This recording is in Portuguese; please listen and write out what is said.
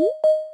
Uh!